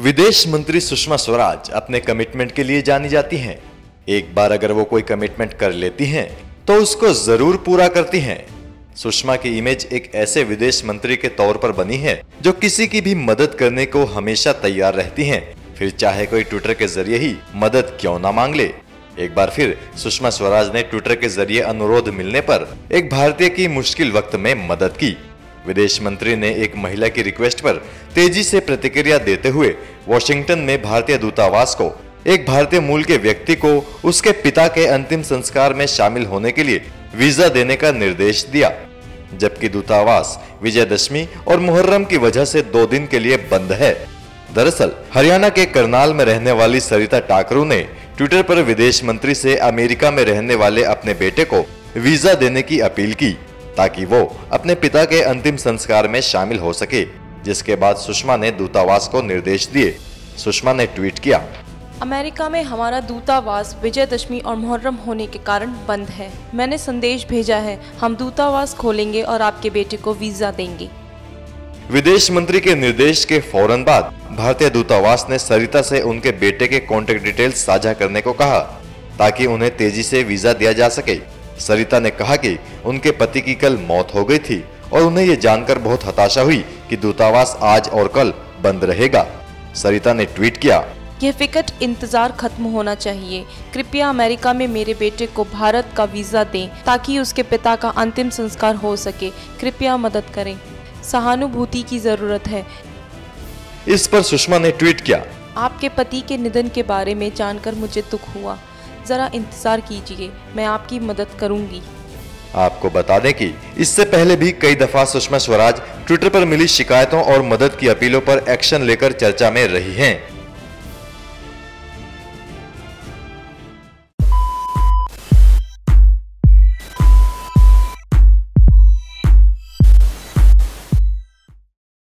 विदेश मंत्री सुषमा स्वराज अपने कमिटमेंट के लिए जानी जाती हैं। एक बार अगर वो कोई कमिटमेंट कर लेती हैं तो उसको ज़रूर पूरा करती हैं। सुषमा की इमेज एक ऐसे विदेश मंत्री के तौर पर बनी है, जो किसी की भी मदद करने को हमेशा तैयार रहती हैं। फिर चाहे कोई ट्विटर के ज़रिए ही मदद क्यों ना मांग ले। एक बार फिर सुषमा स्वराज ने ट्विटर के ज़रिए अनुरोध मिलने पर एक भारतीय की मुश्किल वक्त में मदद की। विदेश मंत्री ने एक महिला की रिक्वेस्ट पर तेज़ी से प्रतिक्रिया देते हुए वॉशिंगटन में भारतीय दूतावास को, एक भारतीय मूल के व्यक्ति को, उसके पिता के अंतिम संस्कार में शामिल होने के लिए वीज़ा देने का निर्देश दिया। जबकि दूतावास विजयदशमी और मुहर्रम की वजह से दो दिन के लिए बंद है। दरअसल, हरियाणा के करनाल में रहने वाली सरिता टाकरू ने ट्विटर पर विदेश मंत्री से अमेरिका में रहने वाले अपने बेटे को वीज़ा देने की अपील की। ताकि वो अपने पिता के अंतिम संस्कार में शामिल हो सके जिसके बाद सुषमा ने दूतावास को निर्देश दिए। सुषमा ने ट्वीट किया अमेरिका में हमारा दूतावास विजयदशमी और मुहर्रम होने के कारण बंद है। मैंने संदेश भेजा है हम दूतावास खोलेंगे और आपके बेटे को वीज़ा देंगे। विदेश मंत्री के निर्देश के फ़ौरन बाद भारतीय दूतावास ने सरिता से उनके बेटे के कॉन्टेक्ट डिटेल्स साझा करने को कहा ताकि उन्हें तेज़ी से वीज़ा दिया जा सके। सरिता ने कहा कि उनके पति की कल मौत हो गई थी और उन्हें ये जानकर बहुत हताशा हुई कि दूतावास आज और कल बंद रहेगा। सरिता ने ट्वीट किया यह फिकट इंतज़ार खत्म होना चाहिए। कृपया अमेरिका में मेरे बेटे को भारत का वीज़ा दें ताकि उसके पिता का अंतिम संस्कार हो सके। कृपया मदद करें। सहानुभूति की ज़रूरत है। इस पर सुषमा ने ट्वीट किया आपके पति के निधन के बारे में जानकर मुझे दुख हुआ। जरा इंतज़ार कीजिए, मैं आपकी मदद करूँगी। आपको बता दें कि इससे पहले भी कई दफ़ा सुषमा स्वराज ट्विटर पर मिली शिकायतों और मदद की अपीलों पर एक्शन लेकर चर्चा में रही हैं।